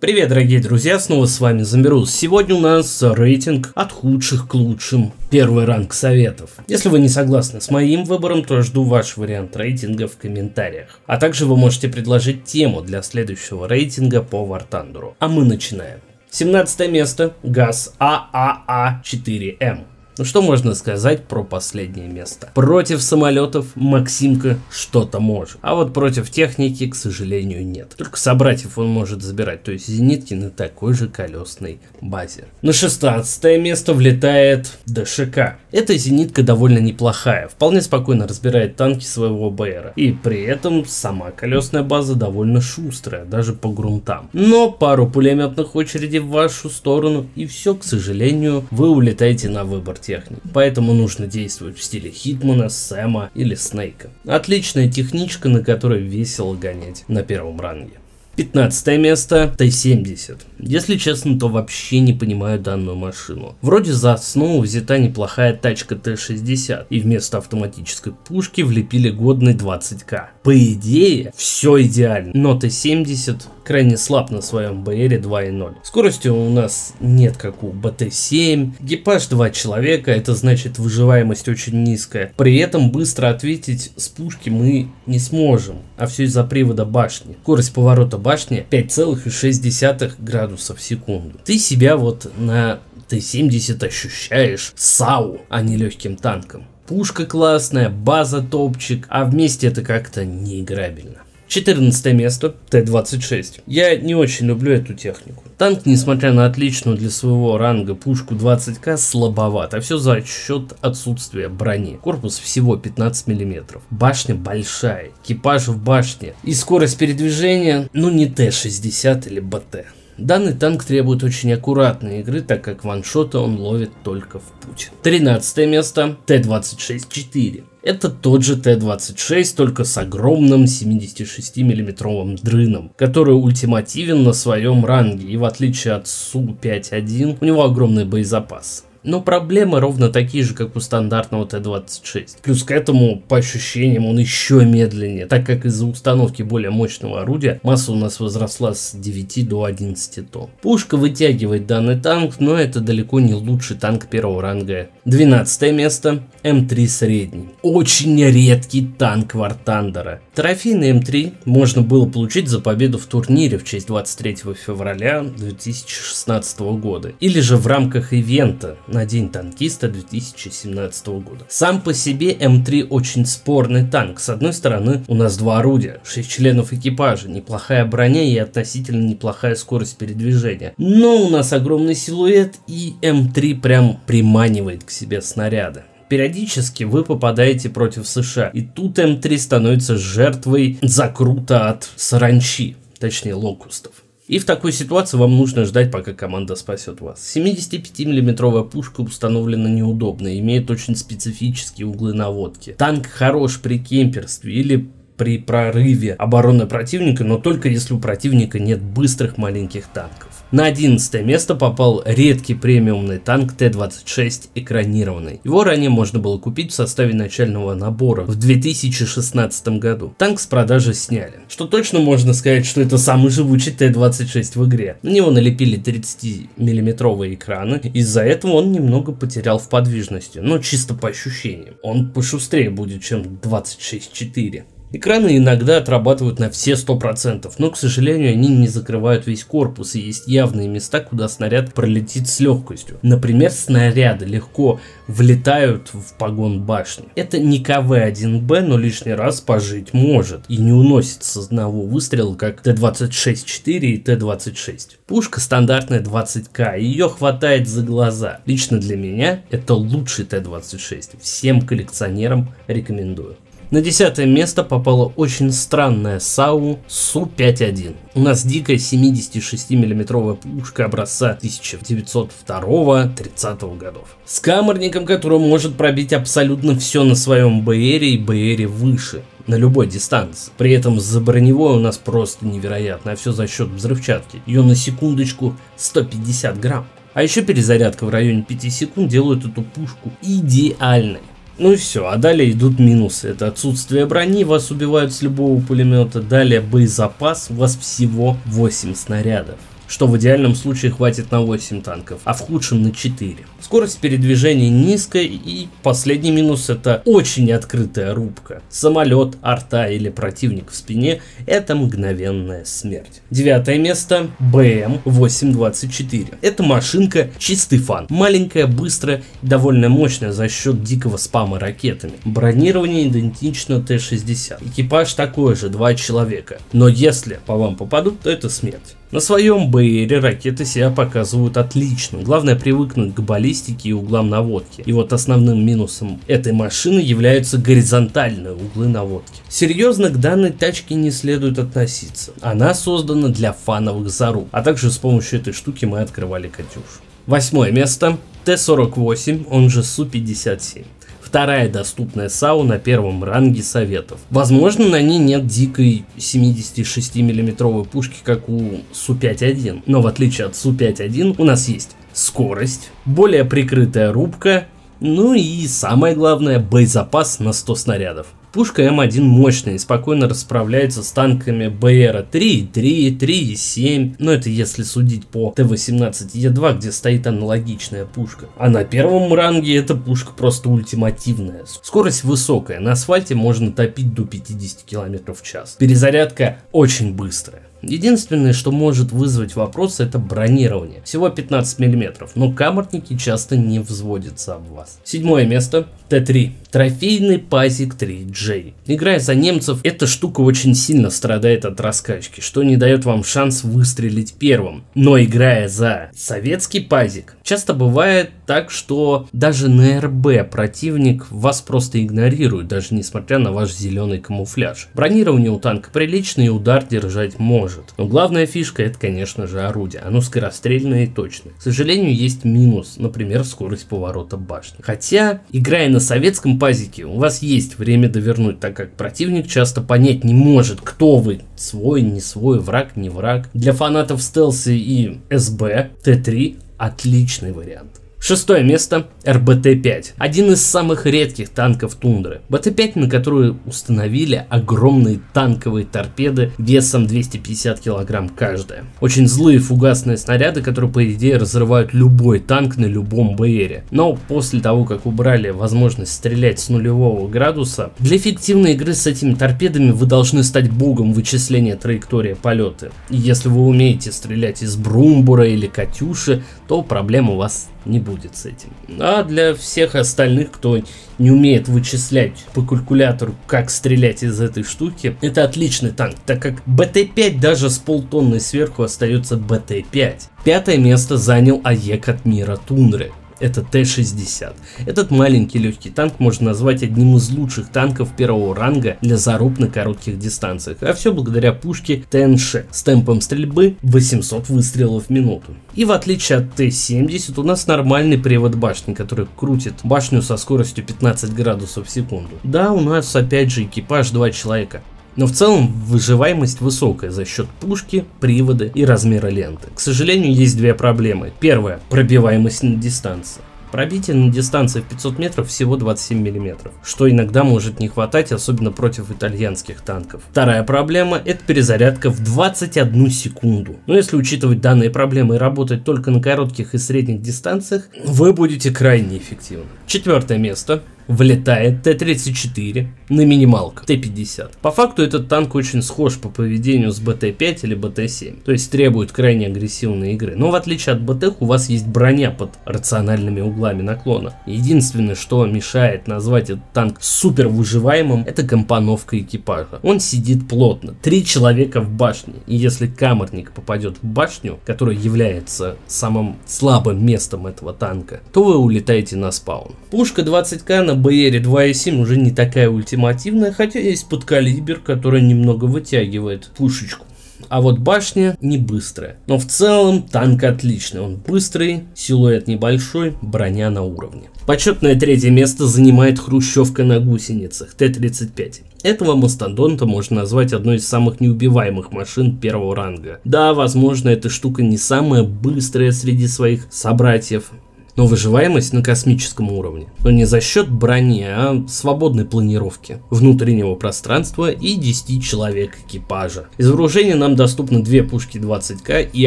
Привет, дорогие друзья, снова с вами Замирус. Сегодня у нас рейтинг от худших к лучшим. Первый ранг советов. Если вы не согласны с моим выбором, то жду ваш вариант рейтинга в комментариях. А также вы можете предложить тему для следующего рейтинга по Вартандеру. А мы начинаем. 17 место. ГАЗ ААА4М. Ну что можно сказать про последнее место? Против самолетов Максимка что-то может. А вот против техники, к сожалению, нет. Только собратьев он может забирать, то есть зенитки на такой же колесной базе. На 16 место влетает ДШК. Эта зенитка довольно неплохая, вполне спокойно разбирает танки своего БР. И при этом сама колесная база довольно шустрая, даже по грунтам. Но пару пулеметных очередей в вашу сторону, и все, к сожалению, вы улетаете на выбор техники. Поэтому нужно действовать в стиле Хитмана, Сэма или Снейка. Отличная техничка, на которой весело гонять на первом ранге. 15 место Т-70. Если честно, то вообще не понимаю данную машину. Вроде за основу взята неплохая тачка Т-60, и вместо автоматической пушки влепили годный 20к. По идее, все идеально, но Т-70 крайне слаб на своем БРе 2.0. Скорости у нас нет как у БТ-7, экипаж 2 человека, это значит выживаемость очень низкая. При этом быстро ответить с пушки мы не сможем, а все из-за привода башни. Скорость поворота башни 5,6 градусов в секунду. Ты себя вот на Т-70 ощущаешь САУ, а не легким танком. Пушка классная, база топчик, а вместе это как-то неиграбельно. 14 место, Т-26. Я не очень люблю эту технику. Танк, несмотря на отличную для своего ранга пушку 20к, слабоват, а все за счет отсутствия брони. Корпус всего 15 мм. Башня большая, экипаж в башне. И скорость передвижения, ну не Т-60 или БТ. Данный танк требует очень аккуратной игры, так как ваншота он ловит только в путь. 13 место Т-26-4. Это тот же Т-26, только с огромным 76 миллиметровым дрыном, который ультимативен на своем ранге, и в отличие от Су-5.1, у него огромный боезапас. Но проблемы ровно такие же, как у стандартного Т-26. Плюс к этому, по ощущениям, он еще медленнее, так как из-за установки более мощного орудия масса у нас возросла с 9 до 11 тонн. Пушка вытягивает данный танк, но это далеко не лучший танк первого ранга. 12 место М3 средний. Очень редкий танк Вартандера. Трофейный М3 можно было получить за победу в турнире в честь 23 февраля 2016 года. Или же в рамках ивента на День танкиста 2017 года. Сам по себе М3 очень спорный танк. С одной стороны, у нас два орудия, 6 членов экипажа, неплохая броня и относительно неплохая скорость передвижения. Но у нас огромный силуэт и М3 прям приманивает к себе снаряды периодически вы попадаете против США. И тут М3 становится жертвой закрута от саранчи, точнее локустов. И в такой ситуации вам нужно ждать, пока команда спасет вас. 75 миллиметровая пушка установлена неудобно имеет очень специфические углы наводки. Танк хорош при кемперстве или при прорыве обороны противника, но только если у противника нет быстрых маленьких танков. На 11 место попал редкий премиумный танк Т-26 экранированный. Его ранее можно было купить в составе начального набора в 2016 году. Танк с продажи сняли. Что точно можно сказать, что это самый живучий Т-26 в игре. На него налепили 30 миллиметровые экраны, из-за этого он немного потерял в подвижности, но чисто по ощущениям. Он пошустрее будет, чем 26.4. Экраны иногда отрабатывают на все 100%, но, к сожалению, они не закрывают весь корпус, и есть явные места, куда снаряд пролетит с легкостью. Например, снаряды легко влетают в погон башни. Это не КВ-1Б, но лишний раз пожить может, и не уносит с одного выстрела, как Т-26-4 и Т-26. Пушка стандартная 20к, ее хватает за глаза. Лично для меня это лучший Т-26, всем коллекционерам рекомендую. На десятое место попала очень странная САУ Су-51. У нас дикая 76 миллиметровая пушка образца 1902-30 годов. С камерником, который может пробить абсолютно все на своем БР и БР выше на любой дистанции. При этом за броневой у нас просто невероятно, а все за счет взрывчатки. Ее на секундочку 150 грамм. А еще перезарядка в районе 5 секунд делает эту пушку идеальной. Ну и все, а далее идут минусы. Это отсутствие брони, вас убивают с любого пулемета. Далее боезапас, у вас всего 8 снарядов. Что в идеальном случае хватит на 8 танков, а в худшем на 4. Скорость передвижения низкая и последний минус это очень открытая рубка. Самолет, арта или противник в спине это мгновенная смерть. Девятое место BM-824. Это машинка чистый фан. Маленькая, быстрая довольно мощная за счет дикого спама ракетами. Бронирование идентично Т-60. Экипаж такой же, два человека. Но если по вам попадут, то это смерть. На своем БРе ракеты себя показывают отлично. Главное привыкнуть к баллистике и углам наводки. И вот основным минусом этой машины являются горизонтальные углы наводки. Серьезно к данной тачке не следует относиться. Она создана для фановых заруб. А также с помощью этой штуки мы открывали Катюшу. Восьмое место. Т-48, он же Су-57 вторая доступная САУ на первом ранге советов. Возможно, на ней нет дикой 76 миллиметровой пушки, как у Су-51, но в отличие от Су-51 у нас есть скорость, более прикрытая рубка, ну и самое главное, боезапас на 100 снарядов. Пушка М1 мощная и спокойно расправляется с танками БР-3, 3, 3, 7, но это если судить по Т-18Е2, где стоит аналогичная пушка. А на первом ранге эта пушка просто ультимативная. Скорость высокая, на асфальте можно топить до 50 км в час. Перезарядка очень быстрая. Единственное, что может вызвать вопрос, это бронирование. Всего 15 мм, но камортники часто не взводятся об вас. Седьмое место. Т3. Трофейный пазик 3J. Играя за немцев, эта штука очень сильно страдает от раскачки, что не дает вам шанс выстрелить первым. Но играя за советский пазик, часто бывает так, что даже на РБ противник вас просто игнорирует, даже несмотря на ваш зеленый камуфляж. Бронирование у танка приличное и удар держать может. Но главная фишка это, конечно же, орудие. Оно скорострельное и точное. К сожалению, есть минус, например, скорость поворота башни. Хотя, играя на советском пазике, у вас есть время довернуть, так как противник часто понять не может, кто вы, свой, не свой, враг, не враг. Для фанатов стелса и СБ Т3 отличный вариант. Шестое место РБТ-5. Один из самых редких танков тундры. БТ-5, на которую установили огромные танковые торпеды весом 250 кг каждая. Очень злые фугасные снаряды, которые по идее разрывают любой танк на любом БРе. Но после того, как убрали возможность стрелять с нулевого градуса, для эффективной игры с этими торпедами вы должны стать богом вычисления траектории полета. И если вы умеете стрелять из Брумбура или Катюши, то проблем у вас не будет с этим. А для всех остальных, кто не умеет вычислять по калькулятору, как стрелять из этой штуки, это отличный танк, так как БТ-5 даже с полтонны сверху остается БТ-5. Пятое место занял АЕК от мира Тундры это Т-60. Этот маленький легкий танк можно назвать одним из лучших танков первого ранга для заруб на коротких дистанциях, а все благодаря пушке ТНШ с темпом стрельбы 800 выстрелов в минуту. И в отличие от Т-70 у нас нормальный привод башни, который крутит башню со скоростью 15 градусов в секунду. Да, у нас опять же экипаж 2 человека. Но в целом выживаемость высокая за счет пушки, привода и размера ленты. К сожалению, есть две проблемы. Первая – пробиваемость на дистанции. Пробитие на дистанции в 500 метров всего 27 мм, что иногда может не хватать, особенно против итальянских танков. Вторая проблема – это перезарядка в 21 секунду. Но если учитывать данные проблемы и работать только на коротких и средних дистанциях, вы будете крайне эффективны. Четвертое место влетает Т-34 на минималках Т-50. По факту этот танк очень схож по поведению с БТ-5 или БТ-7, то есть требует крайне агрессивной игры. Но в отличие от БТ у вас есть броня под рациональными углами наклона. Единственное, что мешает назвать этот танк супер выживаемым, это компоновка экипажа. Он сидит плотно, три человека в башне, и если камерник попадет в башню, которая является самым слабым местом этого танка, то вы улетаете на спаун. Пушка 20к на БР 2.7 уже не такая ультимативная, хотя есть подкалибер, который немного вытягивает пушечку. А вот башня не быстрая. Но в целом танк отличный. Он быстрый, силуэт небольшой, броня на уровне. Почетное третье место занимает хрущевка на гусеницах Т-35. Этого мастодонта можно назвать одной из самых неубиваемых машин первого ранга. Да, возможно, эта штука не самая быстрая среди своих собратьев, но выживаемость на космическом уровне. Но не за счет брони, а свободной планировки, внутреннего пространства и 10 человек экипажа. Из вооружения нам доступны две пушки 20К и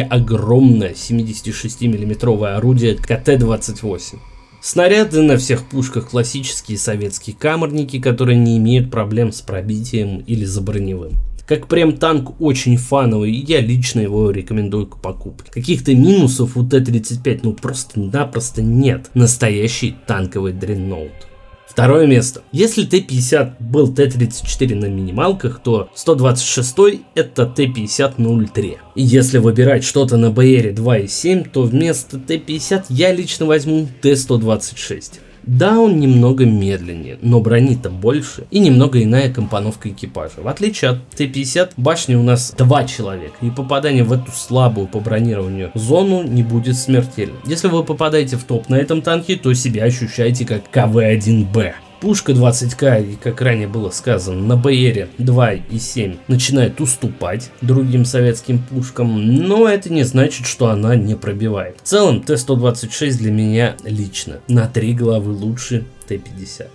огромное 76 миллиметровое орудие КТ-28. Снаряды на всех пушках классические советские камерники, которые не имеют проблем с пробитием или заброневым. Как прям танк очень фановый, я лично его рекомендую к покупке. Каких-то минусов у Т-35 ну просто-напросто нет. Настоящий танковый дренноут. Второе место. Если Т-50 был Т-34 на минималках, то 126 это Т-50-03. И если выбирать что-то на БР 2.7, то вместо Т-50 я лично возьму Т-126. Да, он немного медленнее, но брони-то больше и немного иная компоновка экипажа. В отличие от Т-50, башни у нас два человека, и попадание в эту слабую по бронированию зону не будет смертельным. Если вы попадаете в топ на этом танке, то себя ощущаете как КВ-1Б. Пушка 20К, и как ранее было сказано, на БРе 2 и 7 начинает уступать другим советским пушкам, но это не значит, что она не пробивает. В целом, Т-126 для меня лично на 3 головы лучше Т-50.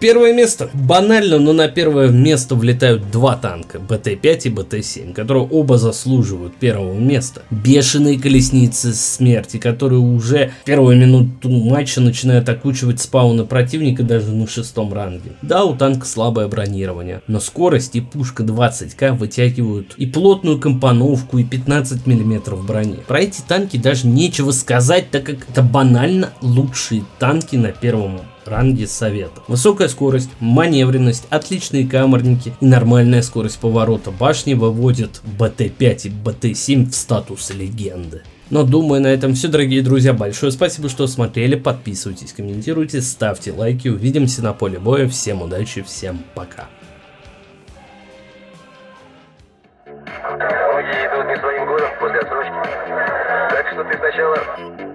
Первое место. Банально, но на первое место влетают два танка, БТ-5 и БТ-7, которые оба заслуживают первого места. Бешеные колесницы смерти, которые уже в первую минуту матча начинают окучивать спауны противника даже на шестом ранге. Да, у танка слабое бронирование, но скорость и пушка 20к вытягивают и плотную компоновку, и 15 мм брони. Про эти танки даже нечего сказать, так как это банально лучшие танки на первом ранге совета. Высокая скорость, маневренность, отличные камерники и нормальная скорость поворота башни выводят БТ-5 и БТ-7 в статус легенды. Но думаю на этом все, дорогие друзья. Большое спасибо, что смотрели. Подписывайтесь, комментируйте, ставьте лайки. Увидимся на поле боя. Всем удачи, всем пока. Так что ты сначала